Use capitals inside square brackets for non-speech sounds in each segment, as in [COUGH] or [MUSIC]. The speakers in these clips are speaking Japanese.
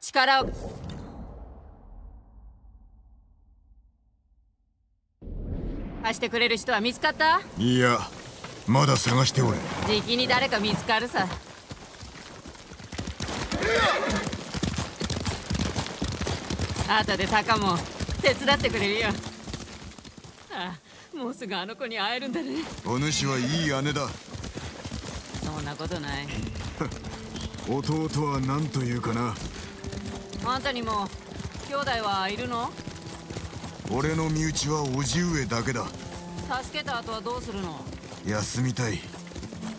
力を。貸してくれる人は見つかった？いやまだ探しておれじきに誰か見つかるさ。後でタカも手伝ってくれるよ。あもうすぐあの子に会えるんだね。お主はいい姉だ。そんなことない。[LAUGHS] 弟は何というかな。あんたにも兄弟はいるの？俺の身内は叔父上だけだ。助けた後はどうするの？休みたい。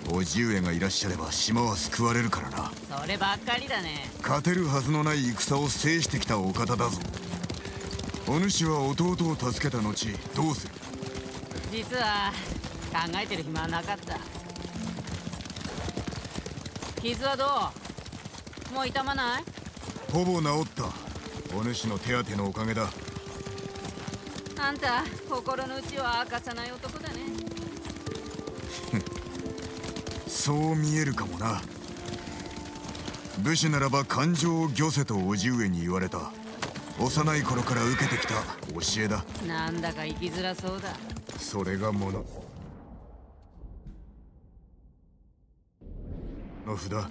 叔父上がいらっしゃれば島は救われるからな。そればっかりだね。勝てるはずのない戦を制してきたお方だぞ。お主は弟を助けた後どうする？実は考えてる暇はなかった。傷はどう？もう痛まない？ほぼ治った。お主の手当てのおかげだ。あんた心の内を明かさない男だね。そう見えるかもな。武士ならば感情を御せと叔父上に言われた。幼い頃から受けてきた教えだ。なんだか生きづらそうだそれがもの。の札。か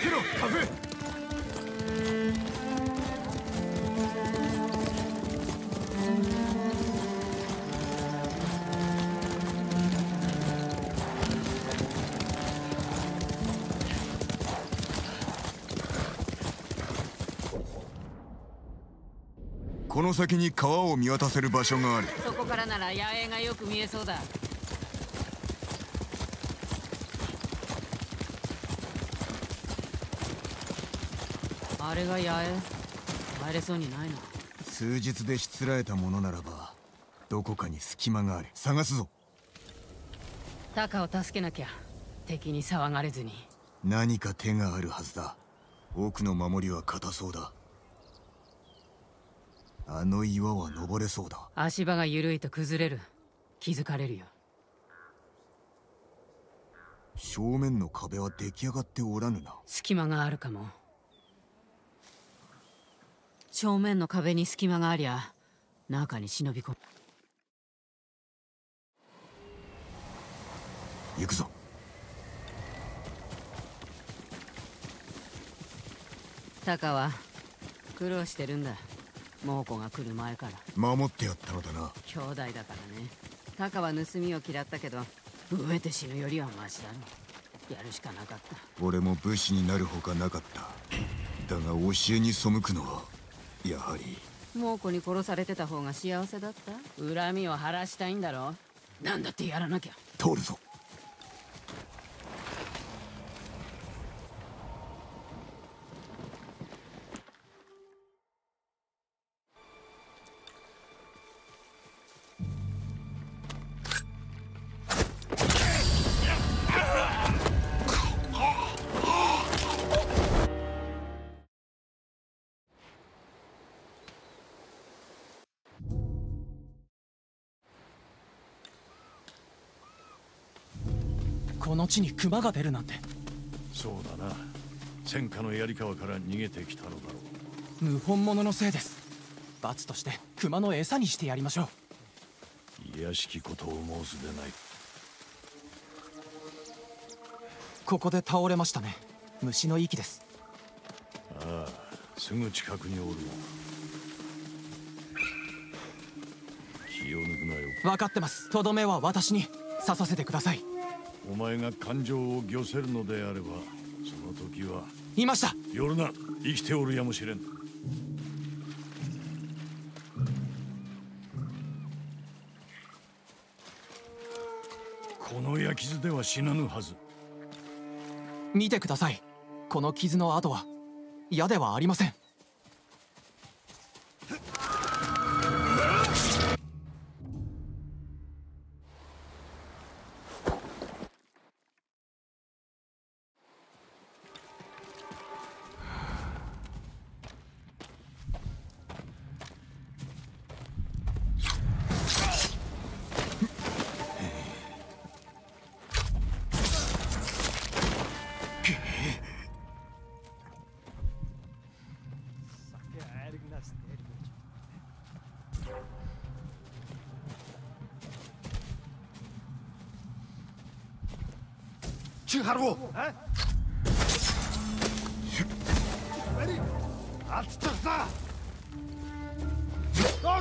けろ風。この先に川を見渡せる場所がある。そこからなら野営がよく見えそうだ。あれが野営？入れそうにないな。数日でしつらえたものならばどこかに隙間がある探すぞ。タカを助けなきゃ敵に騒がれずに。何か手があるはずだ。奥の守りは硬そうだあの岩は登れそうだ。足場が緩いと崩れる。気づかれるよ。正面の壁は出来上がっておらぬな。隙間があるかも。正面の壁に隙間がありゃ中に忍び込む。行くぞ。タカは苦労してるんだ猛虎が来る前から。守ってやったのだな。兄弟だからね。タカは盗みを嫌ったけど飢えて死ぬよりはマシだろ。やるしかなかった。俺も武士になるほかなかった。だが教えに背くのはやはり。猛虎に殺されてた方が幸せだった？恨みを晴らしたいんだろなんだってやらなきゃ。通るぞこの地に熊が出るなんて。そうだな。戦火の槍川から逃げてきたのだろ謀反者のせいです。罰として熊の餌にしてやりましょう。う卑しきことを申すでない。ここで倒れましたね。虫の息です。ああすぐ近くにおるわ。気を抜くなよ。分かってます。とどめは私に刺させてくださいお前が感情を御せるのであればその時はいました。夜な生きておるやもしれん。この焼き傷では死なぬはず。見てください。この傷の跡は矢ではありません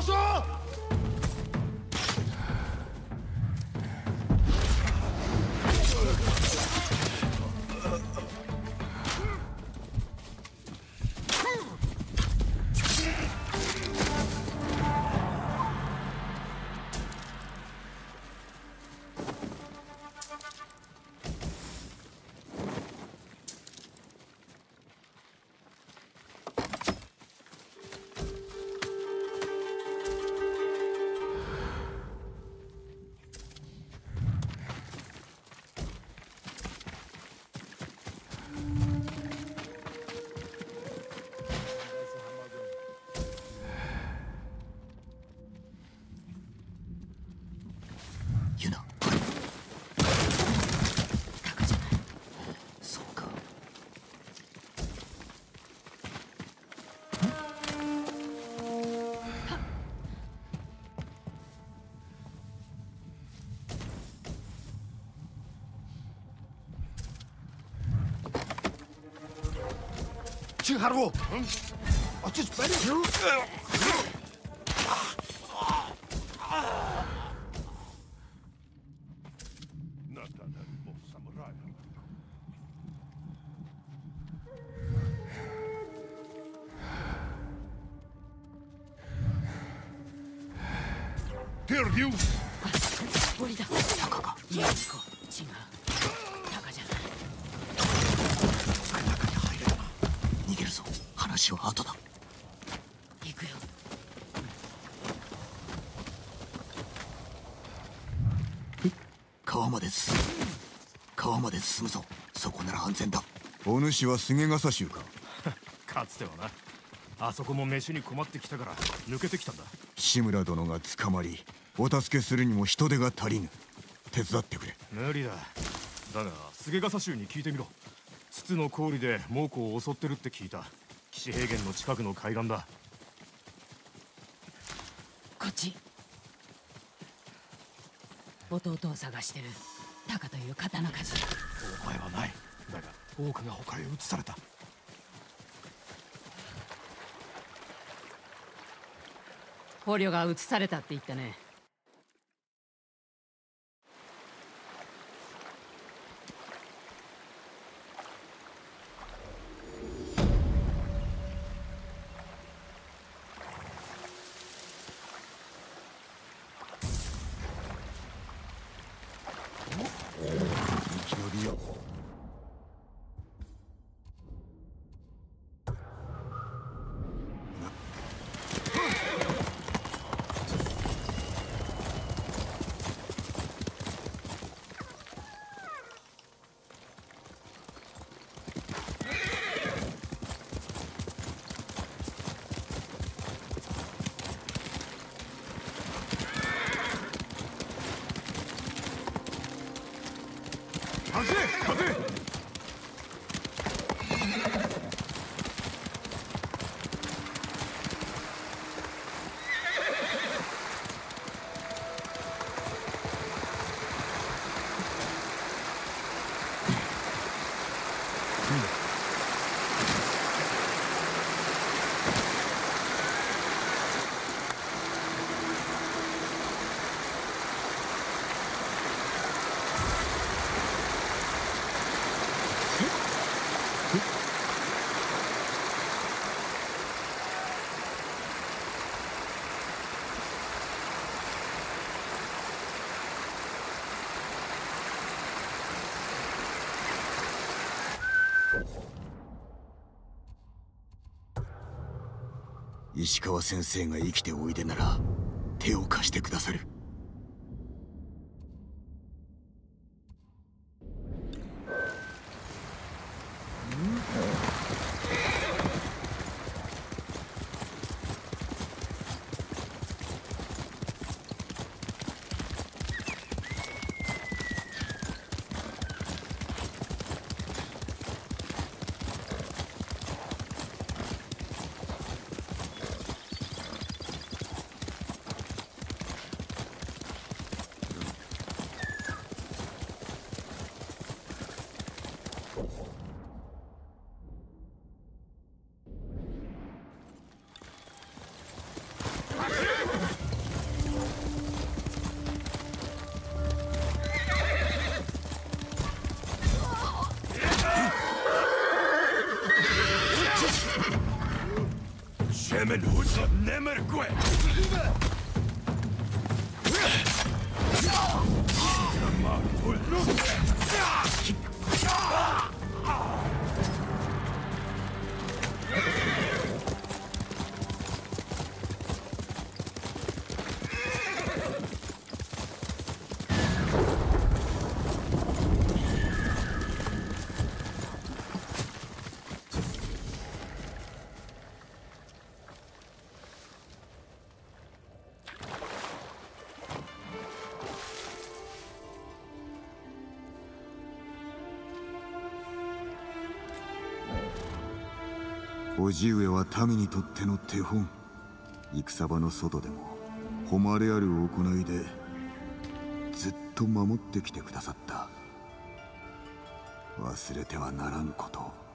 どうチハローあっち川まで進むぞ。そこなら安全だ。お主は菅笠衆か。[LAUGHS] かつてはな。あそこも飯に困ってきたから抜けてきたんだ。志村殿が捕まりお助けするにも人手が足りぬ。手伝ってくれ。無理だ。だが菅笠衆に聞いてみろ。筒の氷で猛虎を襲ってるって聞いた。岸平原の近くの海岸だ。こっち。弟を探してるという刀鍛冶お前はない。だが多くが他へ移された。捕虜が移されたって言ったね石川先生が生きておいでなら手を貸してくださる。叔父上は民にとっての手本。戦場の外でも誉れある行いでずっと守ってきてくださった。忘れてはならんことを。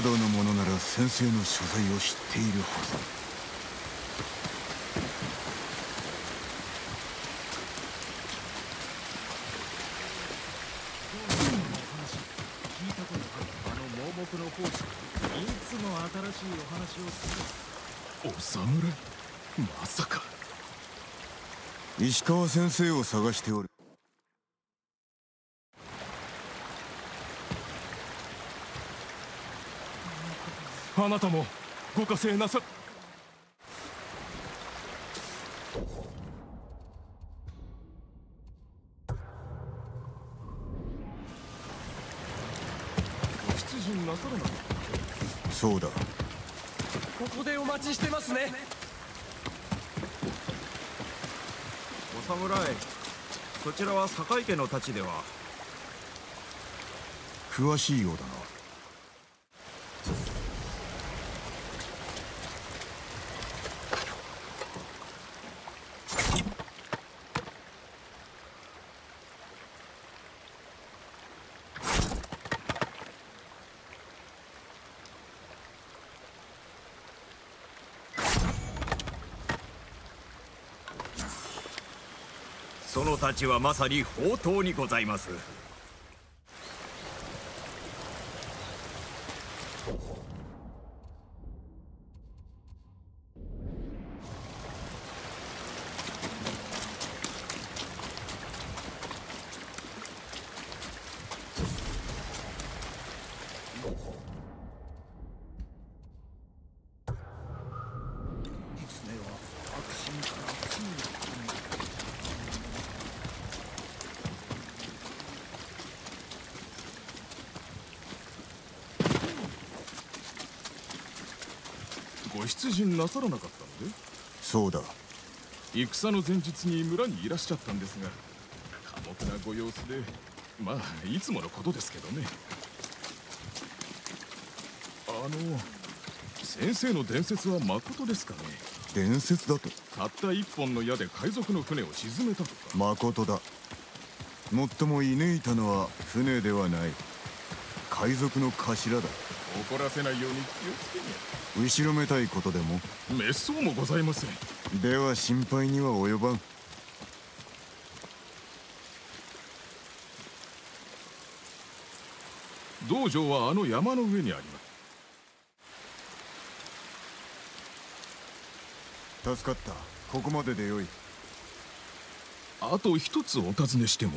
宿の者なら先生の所在を知っているはず。お侍？まさか。石川先生を探しておるあなたもご加勢なさご出陣なさらな。そうだ。ここでお待ちしてますね。お侍そちらは堺家の太刀では。詳しいようだなたちはまさに宝刀にございますたご出陣なさらなかったのでそうだ。戦の前日に村にいらっしゃったんですが寡黙なご様子でまあいつものことですけどね。あの先生の伝説はまことですかね？伝説だと。たった一本の矢で海賊の船を沈めたとか。まことだ。もっとも射抜いたのは船ではない。海賊の頭だ怒らせないように気をつけに後ろめたいことでも？滅相もございません。では心配には及ばん。道場はあの山の上にあります。助かった。ここまででよい。あと一つお尋ねしても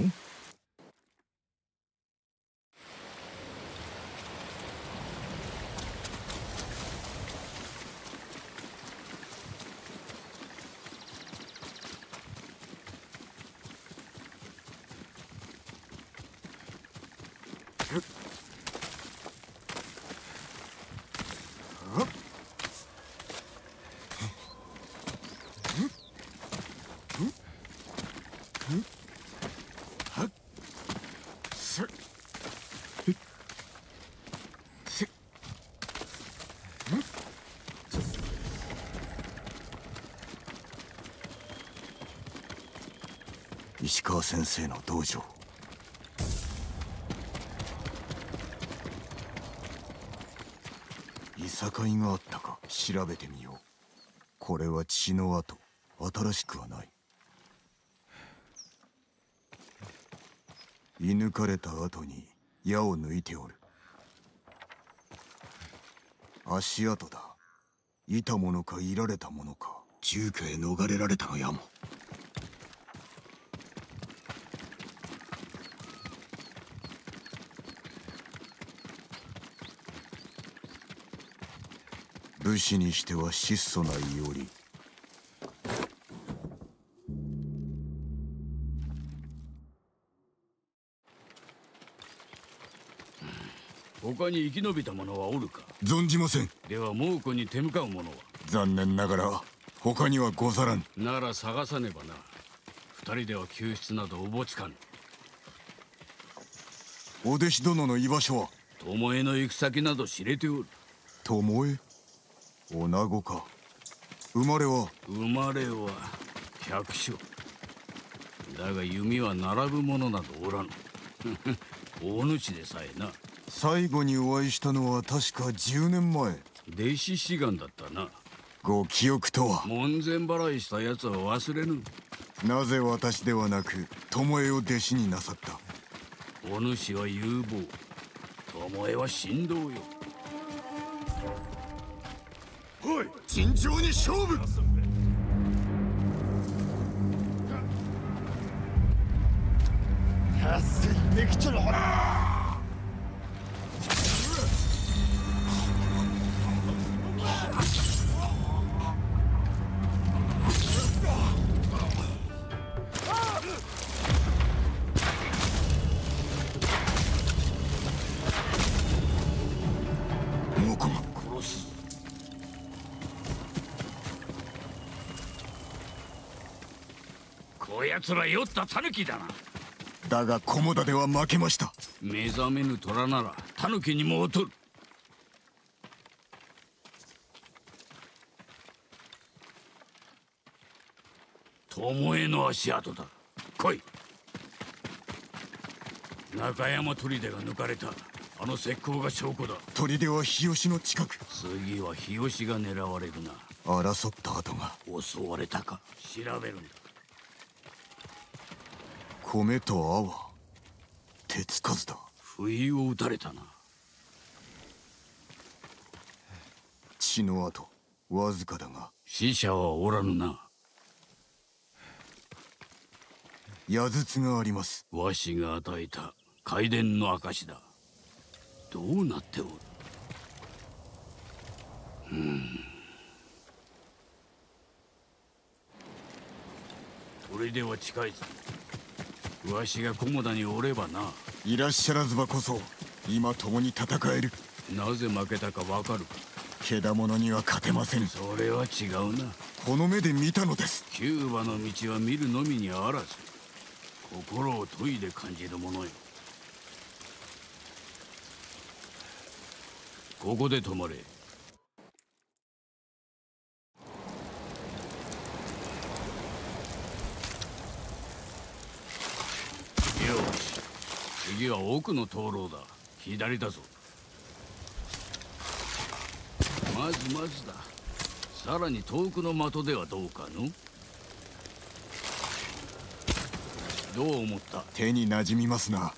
石川先場いさかいがあったか調べてみよう。これは血の跡新しくはない。射抜かれた後に矢を抜いておる。足跡だ。いたものかいられたものか。住居へ逃れられたのやも武士にしては質素な伊織他に生き延びた者はおるか？存じません。では猛虎に手向かう者は？残念ながら他にはござらん。なら探さねばな。二人では救出などおぼつかぬ。お弟子殿の居場所は？巴の行く先など知れておる。巴？女子か。生まれは？生まれは百姓。だが弓は並ぶ者などおらぬ。[LAUGHS] 大主でさえな。最後にお会いしたのは確か10年前。弟子志願だったな。ご記憶とは？門前払いした奴は忘れぬ。なぜ私ではなく巴を弟子になさった？お主は有望。巴は神道よ尋常に勝負。猛こやつら酔った狸だな。だが菰田では負けました。目覚めぬ虎なら狸にも劣る。巴の足跡だ。来い。中山砦が抜かれた。あの石膏が証拠だ。砦は日吉の近く。次は日吉が狙われるな。争った跡が。襲われたか。調べるんだ米と泡。手つかずだ。不意を打たれたな。血の跡。わずかだが。死者はおらぬな。矢筒があります。わしが与えた。開伝の証だ。どうなっておる？うん。砦は近いぞわしが菰田におればな。いらっしゃらずばこそ今共に戦える。なぜ負けたかわかるか。けだものには勝てませぬ。それは違うな。この目で見たのです。キューバの道は見るのみにあらず心を研いで感じるものよ。ここで止まれよし次は奥の灯籠だ。左だぞ。まずまずだ。さらに遠くの的ではどうかの？どう思った？手に馴染みますな。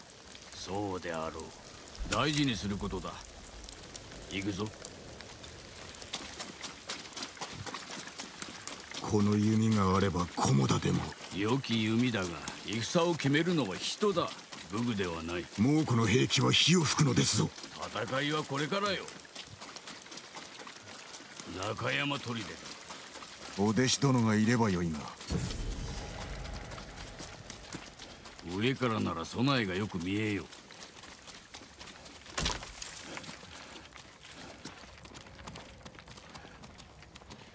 そうであろう。大事にすることだ。行くぞ。この弓があれば菰田でも。良き弓だが戦を決めるのは人だ武具ではない。猛虎の兵器は火を吹くのですぞ。戦いはこれからよ。中山砦だお弟子殿がいればよいが。上からなら備えがよく見えよ。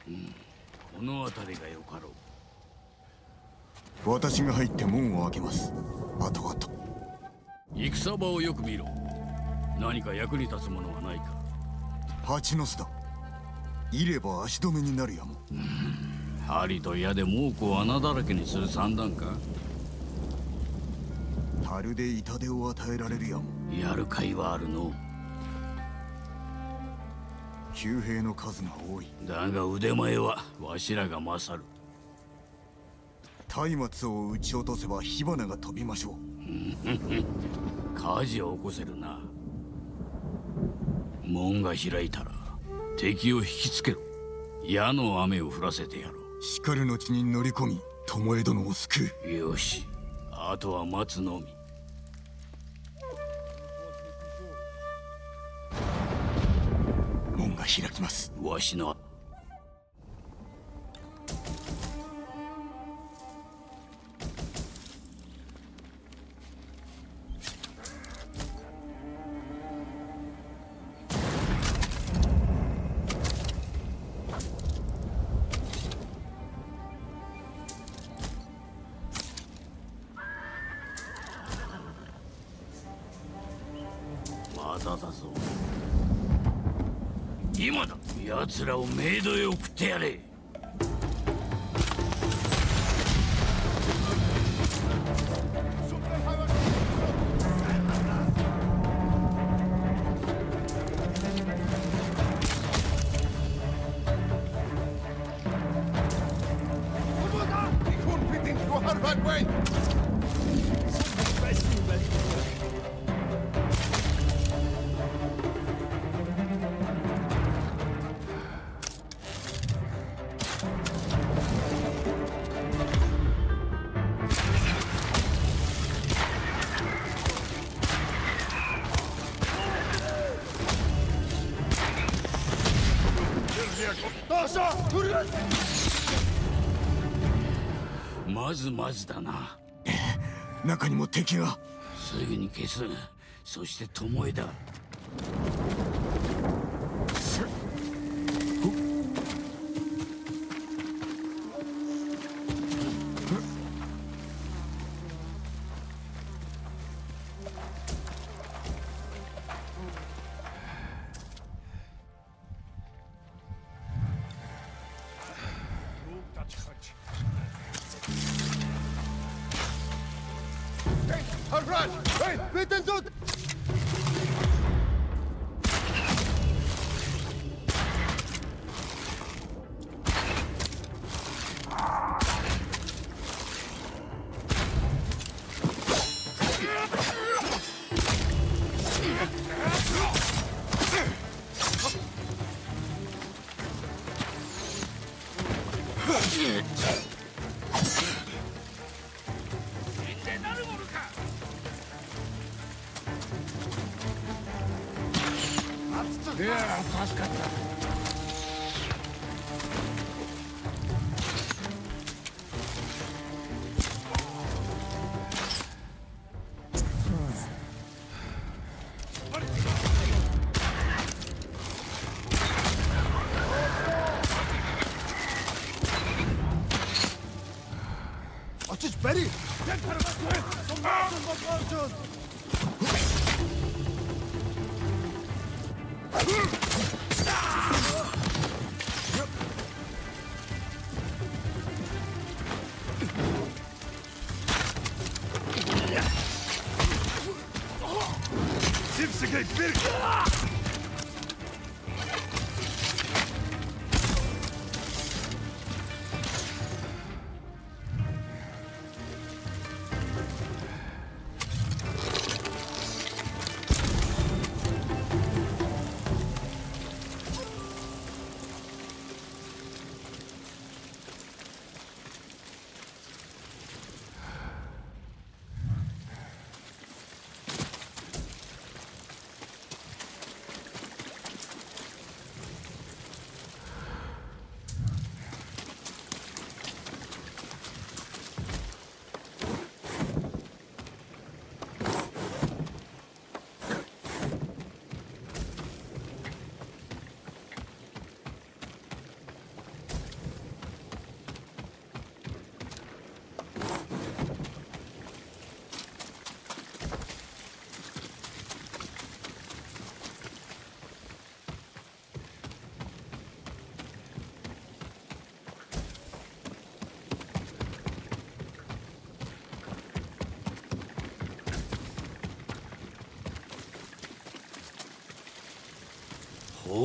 うん。この辺りがよかろう。私が入って門を開けます。あとあと戦場をよく見ろ。何か役に立つものはないか。蜂の巣だ。いれば足止めになるやも。針と矢で猛虎を穴だらけにする算段か。樽で痛手を与えられるやも。やる甲斐はあるの。旧兵の数が多い。だが腕前はわしらが勝る。松明を撃ち落とせば火花が飛びましょう [LAUGHS] 火事を起こせるな。門が開いたら敵を引きつけろ。矢の雨を降らせてやろしかる後に乗り込み巴殿を救うう。よし。あとは待つのみ。門が開きます。わしのまずだな。中にも敵が。すぐに消す。そして巴だ助かった。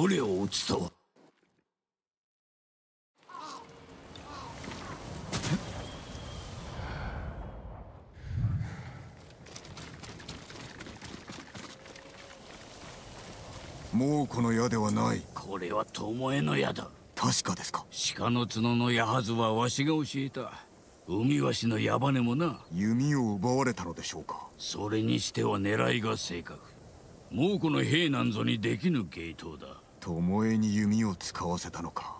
捕虜を撃つともうこの矢ではない。これは巴の矢だ。確かですか。鹿の角の矢はずはわしが教えた。海わしの矢羽もな。弓を奪われたのでしょうか。それにしては狙いが正確。猛虎の兵なんぞにできぬ芸当だ巴に弓を使わせたのか。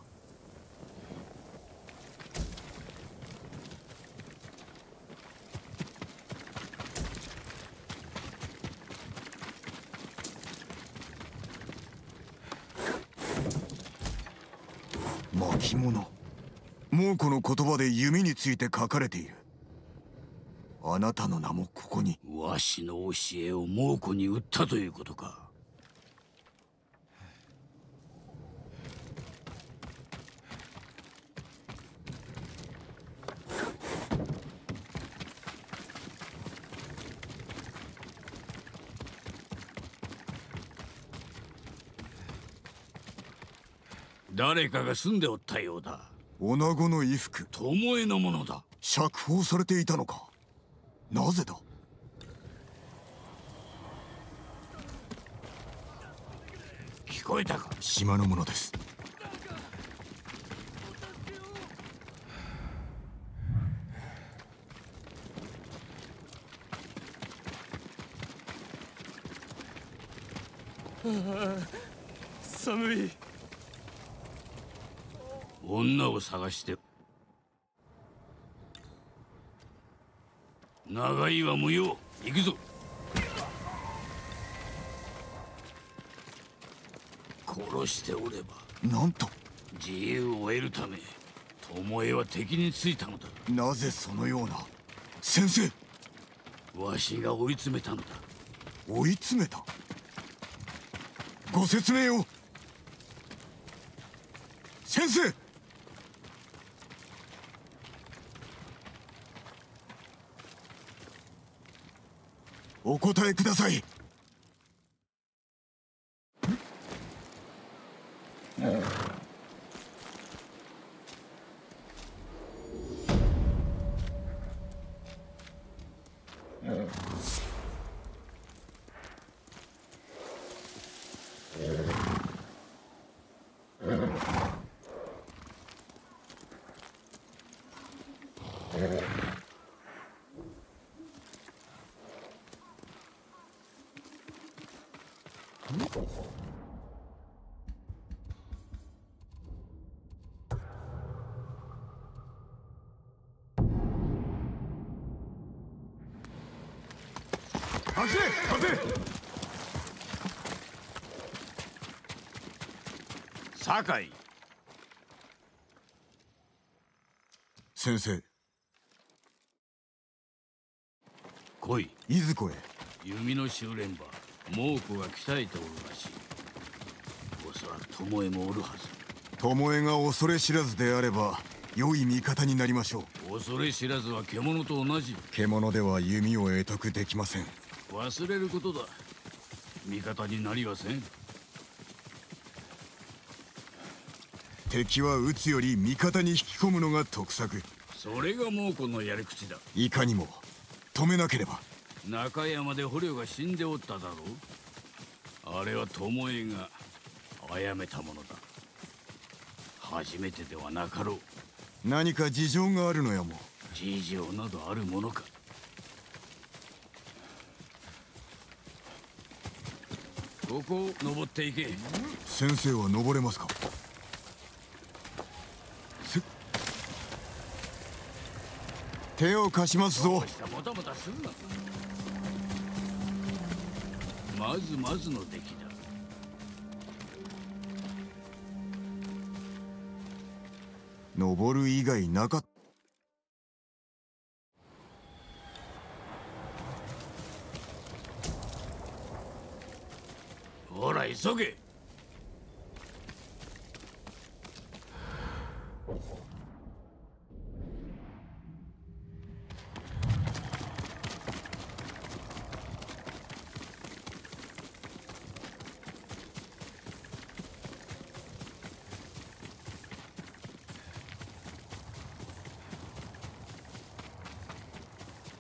巻物。猛虎の言葉で弓について書かれている。あなたの名もここに。わしの教えを猛虎に売ったということか。誰かが住んでおったようだ。女子の衣服。巴のものだ。釈放されていたのか。なぜだ？聞こえたか？島の者です。寒い女を探して。長いは無用。行くぞ。殺しておれば。なんと。自由を得るため巴は敵についたのだ。なぜそのような。先生。わしが追い詰めたのだ。追い詰めた。ご説明を。先生お答えください。先生。来い。いずこへ？弓の修練場猛虎が鍛えておるらし。いおそらく巴もおるはず。巴が恐れ知らずであれば良い味方になりましょう。恐れ知らずは獣と同じ。獣では弓を得得できません。忘れることだ。味方になりはせん敵は撃つより味方に引き込むのが得策。それが猛虎のやり口だ。いかにも止めなければ。中山で捕虜が死んでおっただろう。あれは巴が殺めたものだ。初めてではなかろう。何か事情があるのやも。事情などあるものか。ここを登っていけ。先生は登れますか？手を貸しますぞ。まずまずの出来だ。登る以外なかっほら急げ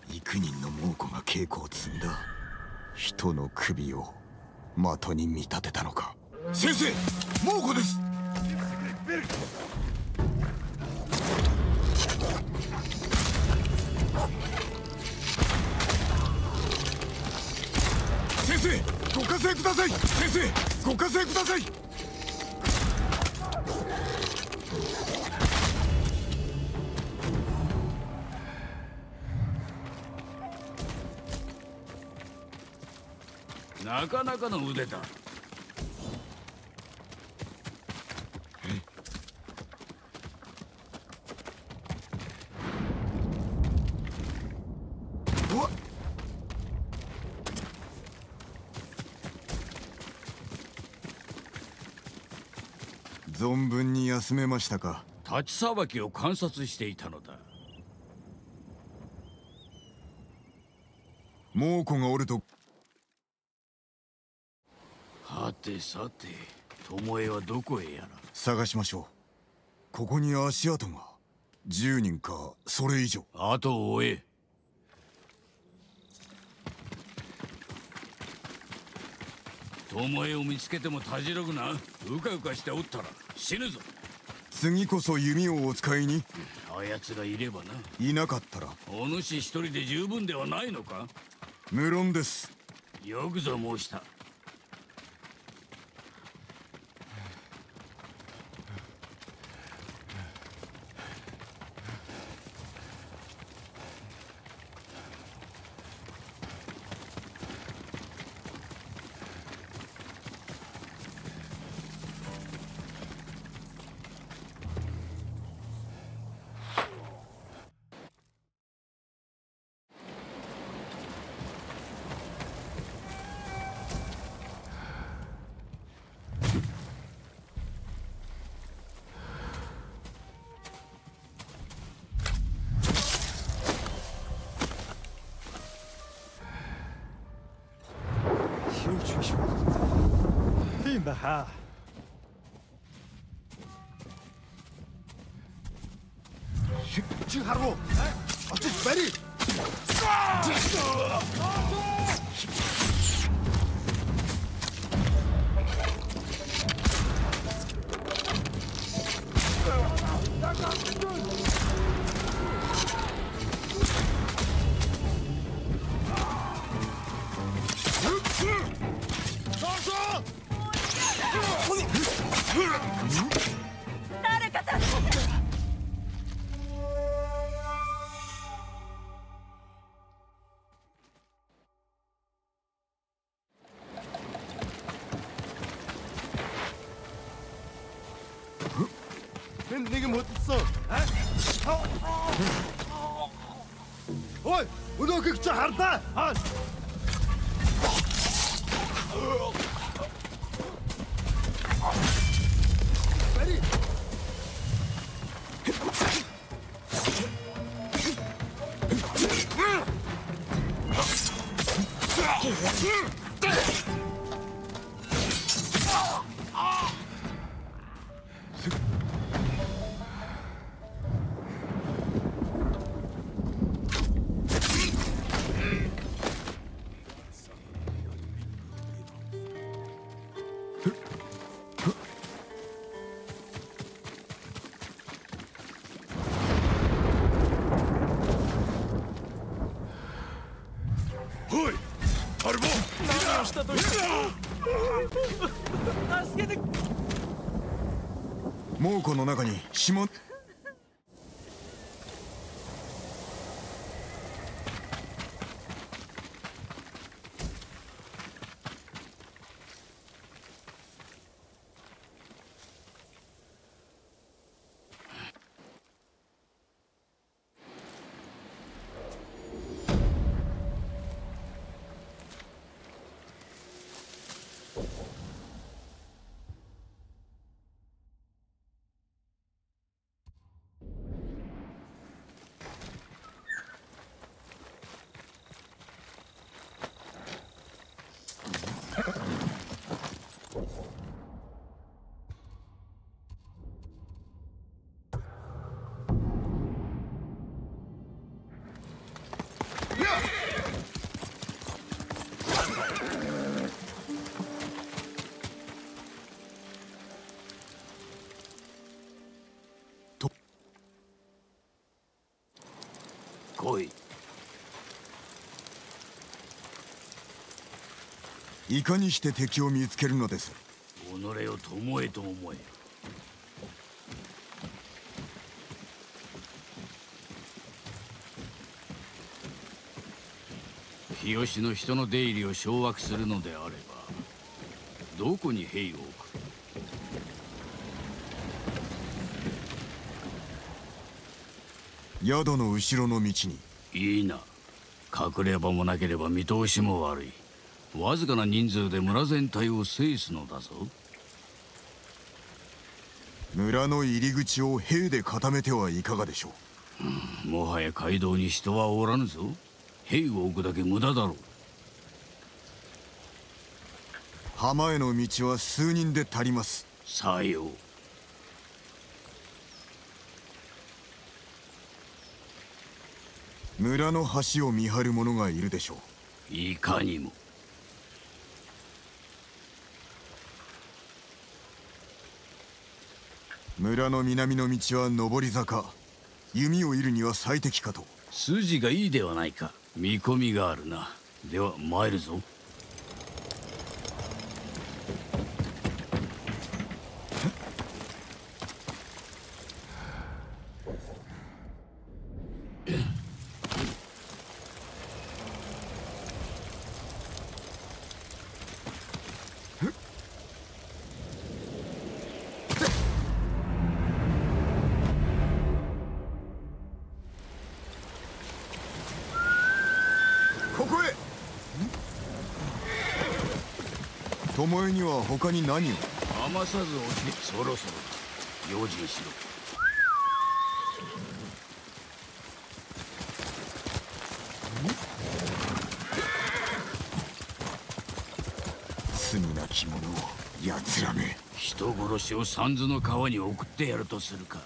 幾人の猛虎が稽古を積んだ人の首を的に見立てたのか？先生猛虎です。先生ご加勢ください。先生ご加勢ください。なかなかの腕だ。存分に休めましたか。立ちさばきを観察していたのだ。猛虎がおるとはてさて巴はどこへやら？探しましょう。ここに足跡が10人かそれ以上。後を追え。巴を見つけてもたじろぐな。うかうかしておったら死ぬぞ。次こそ弓をお使いに。あやつがいればな。いなかったら。お主一人で十分ではないのか？無論です。よくぞ申した Kandahar. Jiharu! の中に指紋来いかにして敵を見つけるのです？己を友へと思え。日吉の人の出入りを掌握するのであればどこに兵を置く？宿の後ろの道に。いいな。隠れ場もなければ見通しも悪いわずかな人数で村全体を制すのだぞ。村の入り口を兵で固めてはいかがでしょう？もはや街道に人はおらぬぞ。兵を置くだけ無駄だろう。浜への道は数人で足ります。さよう。村の橋を見張る者がいるでしょう。いかにも村の南の道は上り坂。弓を射るには最適かと。筋がいいではないか。見込みがあるな。では参るぞ。他に何を？余さず押しそろそろだ。用心しろ。罪なき者を奴らめ。人殺しを三途の川に送ってやるとするか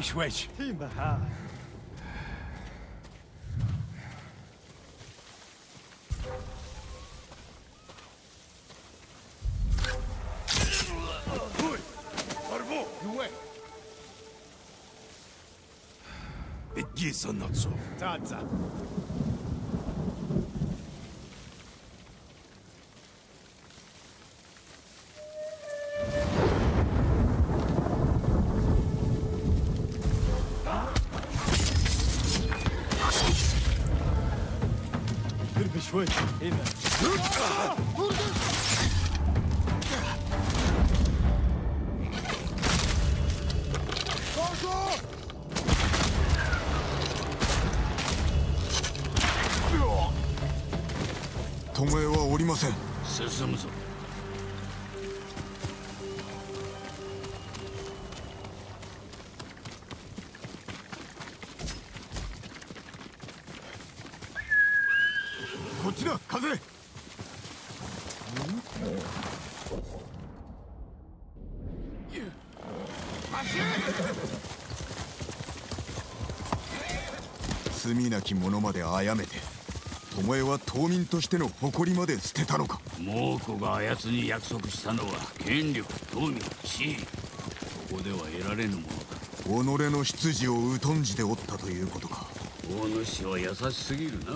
We switch. Team behind. It is are not so. Tata. 罪なき者まで殺めて巴は島民としての誇りまで捨てたのか猛虎があやつに約束したのは権力富地位ここでは得られぬものだ己の出自を疎んじておったということか大主は優しすぎるな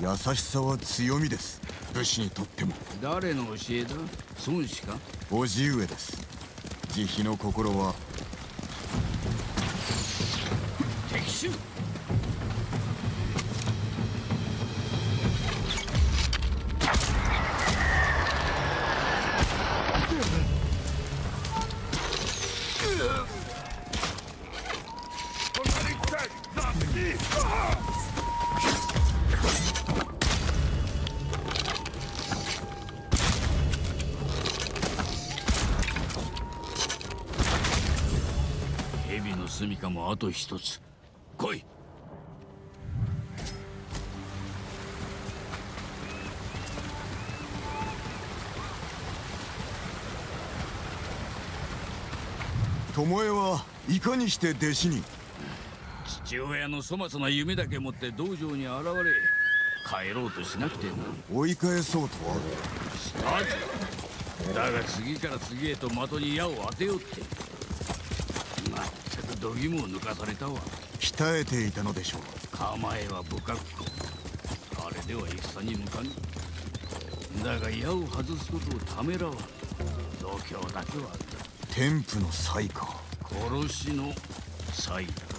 優しさは強みです武士にとっても誰の教えだ孫子か叔父上です慈悲の心は蛇の住処もあと一つ。巴はいかにして弟子に？父親の粗末な夢だけ持って道場に現れ帰ろうとしなくてな追い返そうとは？したぜだが次から次へと的に矢を当てようって。まったく度肝を抜かされたわ。鍛えていたのでしょう。構えは不格好。あれでは戦に向かぬ。だが矢を外すことをためらわん度胸だけはあった。天賦の才か殺しの才だ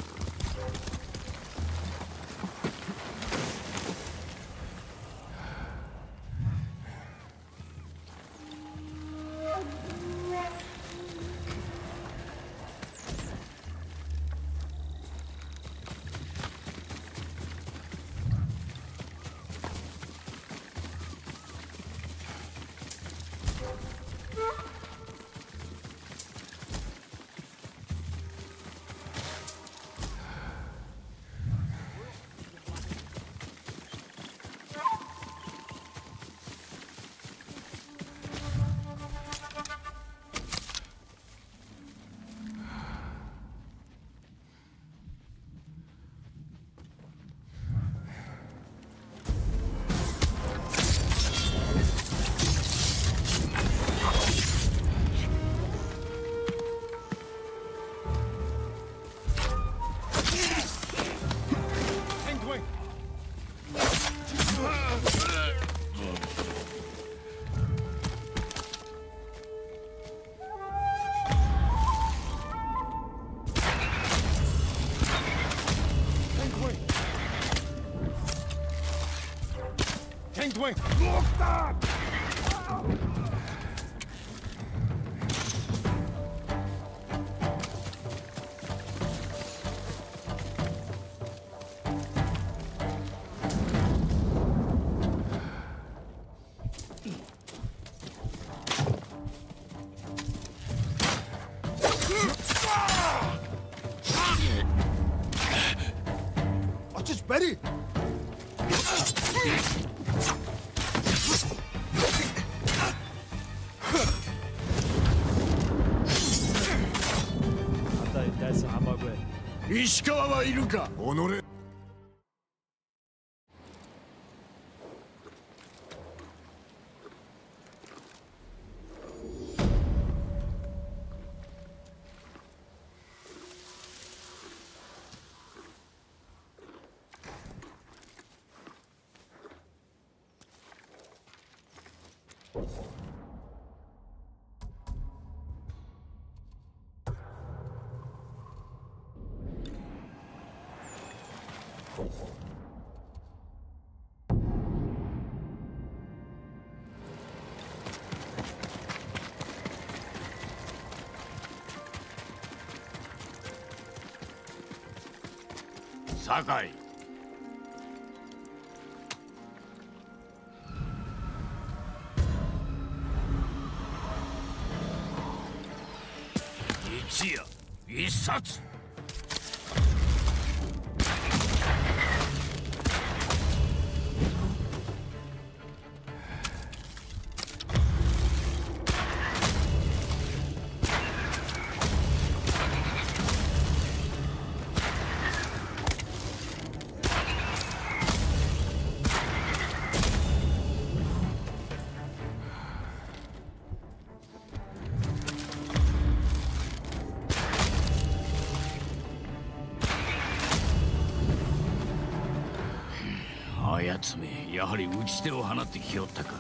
る酒井。一夜一冊。打ち手を放ってきよったか。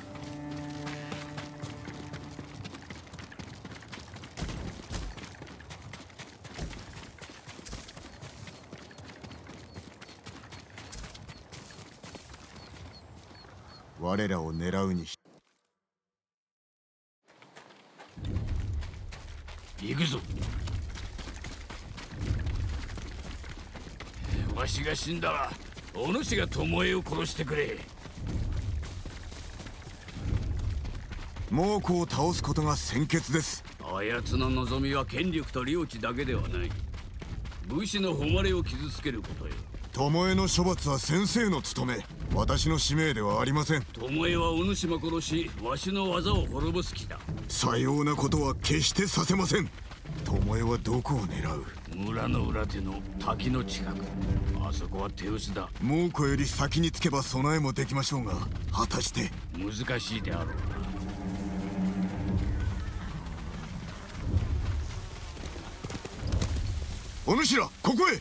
我らを狙うに行くぞ。わしが死んだらお主が巴を殺してくれ猛虎を倒すことが先決です。あやつの望みは権力と領地だけではない。武士の誉れを傷つけることよ。巴の処罰は先生の務め。私の使命ではありません。巴はお主も殺しわしの技を滅ぼす気だ。さようなことは決してさせません。巴はどこを狙う？村の裏手の滝の近く。あそこは手薄だ。猛虎より先につけば備えもできましょうが果たして。難しいであろうなお主らここへ。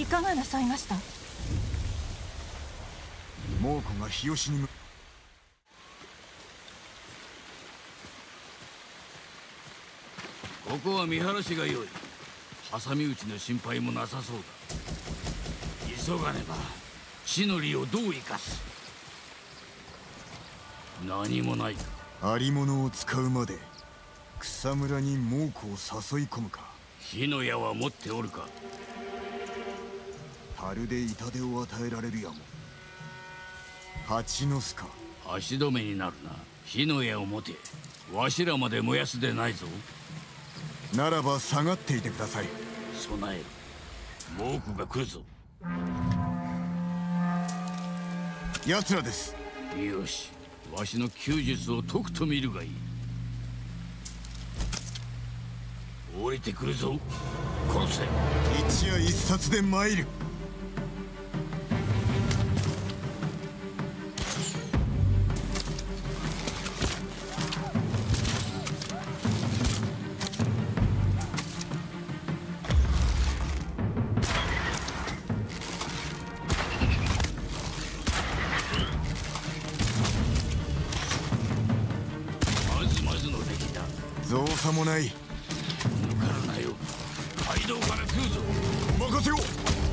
いかがなさいました？猛虎が日吉に向ここは見晴らしが良い。挟み撃ちの心配もなさそうだ。急がねば地の利をどう生かす。何もないか。ありものを使うまで草むらに猛虎を誘い込むか。火の矢は持っておるか。樽で痛手を与えられるやも。蜂の巣か。足止めになるな。火の矢を持て。わしらまで燃やすでないぞ。ならば下がっていてください。備える猛虎が来るぞ。奴らです。よし。わしの弓術を解くと見るがいい降りてくるぞ。殺せ。一夜一冊で参る。造作もない道から食うぞ任せよう。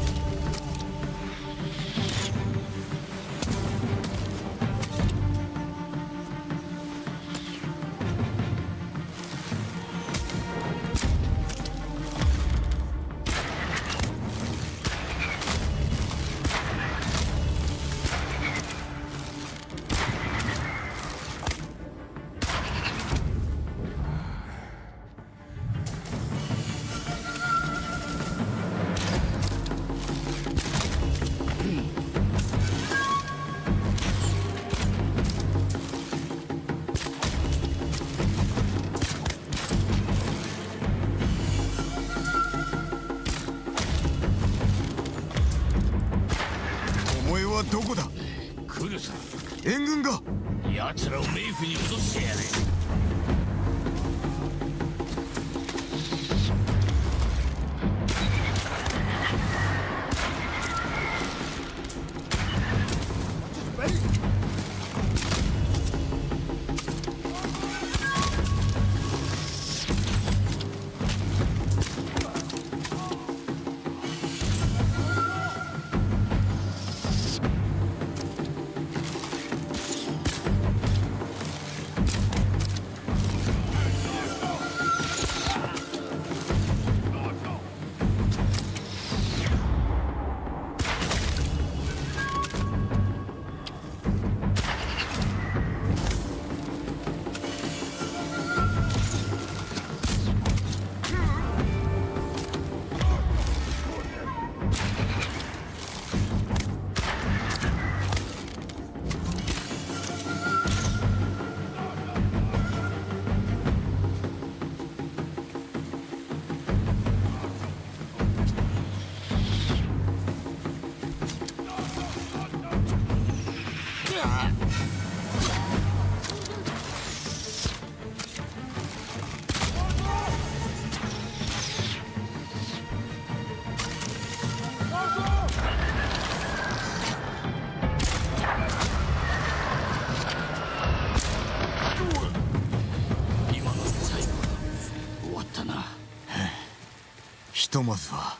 ひとまずは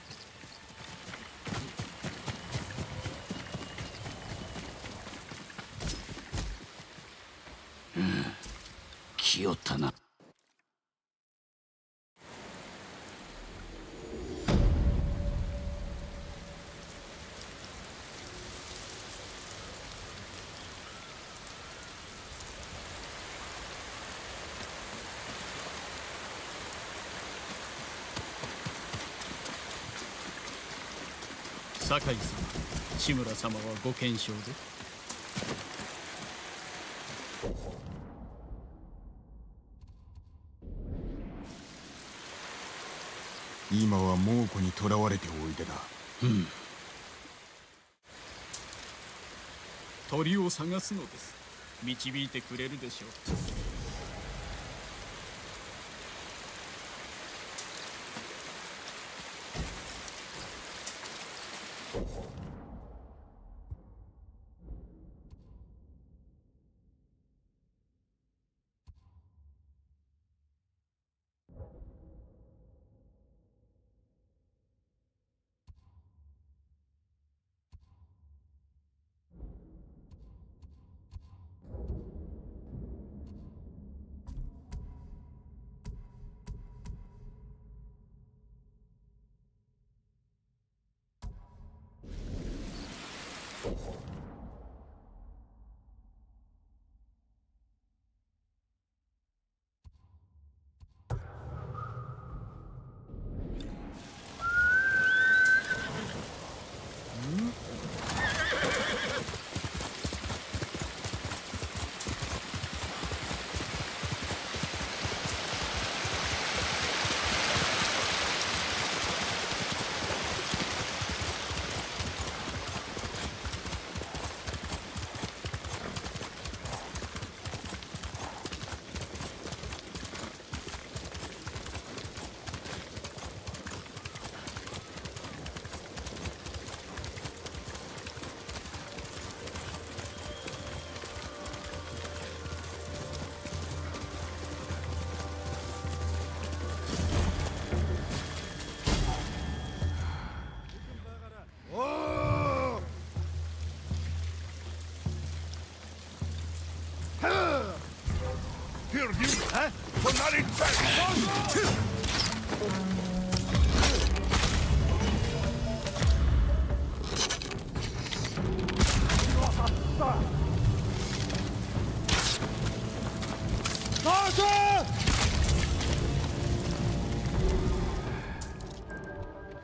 来よったな酒井様志村様はご健勝で。今は猛虎に囚われておいでだ。鳥を探すのです。導いてくれるでしょう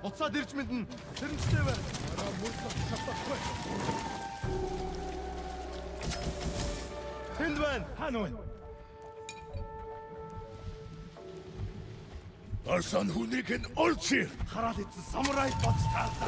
Буцаад ирж мэднэ. Тэрнтэй байна. Араа мөр шатахгүй. Тэнд байна. Хана байна. Alsan hunigen olchir! Haraditz samurai potstarta!